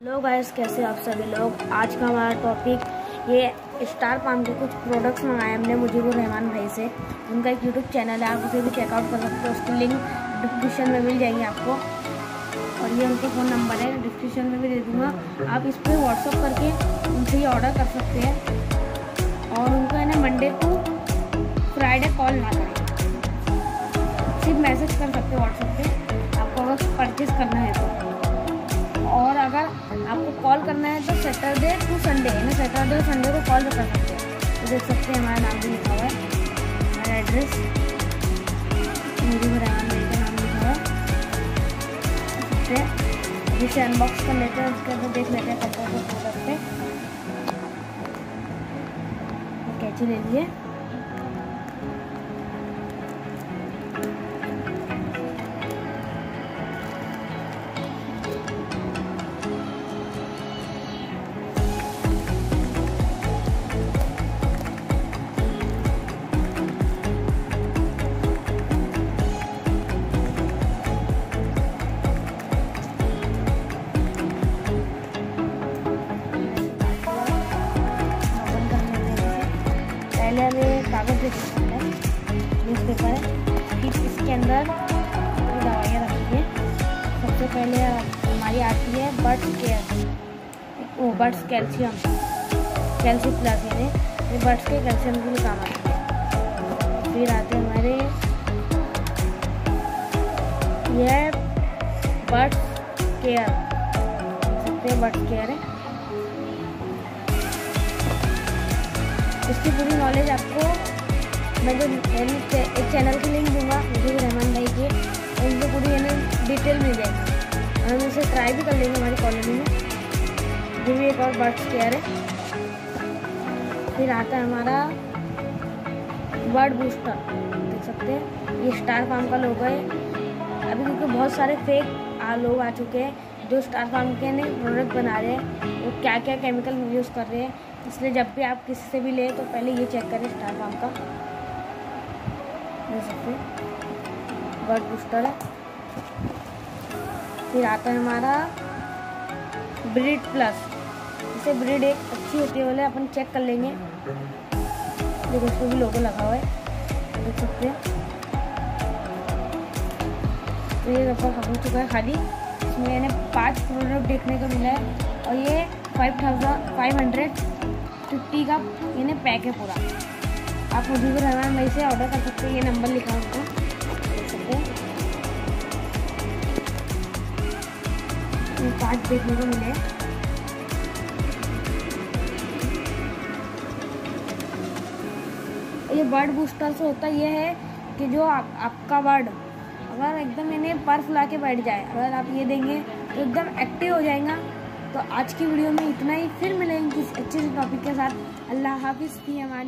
Hello guys, कैसे आप सभी लोग? आज का हमारा टॉपिक ये स्टार पाम के कुछ प्रोडक्ट्स मंगाए हमने मुजीबुर रहमान भाई से। उनका एक यूट्यूब चैनल है, आप उसे भी चेकआउट कर सकते हो। उसकी लिंक डिस्क्रिप्शन में मिल जाएगी आपको। और ये उनका फ़ोन नंबर है डिस्क्रिप्शन में भी दे दूँगा। आप इस पर व्हाट्सअप करके उनसे ये ऑर्डर कर सकते हैं। और उनको है ना मंडे को फ्राइडे कॉल ना करें। सिर्फ़ मैसेज कर सकते हो व्हाट्सएप पर आपको अगर परचेज़ करना है तो। अगर आपको कॉल करना है तो सैटरडे टू संडे है ना सैटरडे और संडे को कॉल कर सकते हैं। तो देख सकते हैं हमारा नाम भी लिखा हुआ है, हमारा एड्रेस मुझे रहमान भाई का नाम लिखा हुआ है। जिसे अनबॉक्स कर लेते हैं, उसके अंदर देख लेते हैं है कैची ले लिए। कागज़ दे सकते हैं न्यूज़ पेपर है फिर इसके अंदर दवाइयाँ रखी है सबसे पहले हमारी आती है बर्ड्स केयर ओ बर्ड्स कैल्शियम कैल्शियम प्लस यानी ये बर्ड्स के कैल्शियम के लिए काम आती है। फिर आते हैं हमारे। यह बर्ड्स केयर देख हैं बर्ड्स केयर है। इसकी पूरी नॉलेज आपको मैं जो एक चैनल की लिंक दूँगा, मुझे रहमान भाई की। उनको पूरी है डिटेल मिल जाएगी। और हम उसे ट्राई भी कर लेंगे हमारी कॉलोनी में। जो भी एक और बर्ड्स केयर है। फिर आता है हमारा बर्ड बूस्टर देख सकते हैं। ये स्टार फार्म का लोगो है। अभी क्योंकि बहुत सारे फेक आ, लोग आ चुके हैं। जो स्टार फार्म के ने प्रोडक्ट बना रहे हैं, वो क्या क्या केमिकल यूज़ कर रहे हैं। इसलिए जब भी आप किसी से भी लें तो पहले ये चेक करें स्टार फार्म का। देख सकते बर्ड बूस्टर है। फिर आता है हमारा ब्रीड प्लस इसे ब्रीड एक अच्छी होती है, बोले अपन चेक कर लेंगे। देखो इस पर भी लोगो लगा हुआ है। देख सकते हैं। तो ये लगभग हो चुका है खाली। इसमें मैंने पाँच प्रोडक्ट देखने को मिला है। और ये five thousand five hundred fifty का यानी पैक है पूरा। आप मुझे भी रहमान भाई से ऑर्डर कर सकते हैं ये नंबर लिखा है देख पाँच देखने को मिले। ये बर्ड बूस्टर से होता ये है कि जो आप, आपका बर्ड अगर एकदम इन्हें पर्स ला के बैठ जाए अगर आप ये देंगे तो एकदम एक्टिव हो जाएगा। तो आज की वीडियो में इतना ही। फिर मिलेंगे किस अच्छे से टॉपिक के साथ। अल्लाह हाफिज़, फ़ी अमान